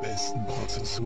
Besten Worten zu.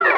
Oh!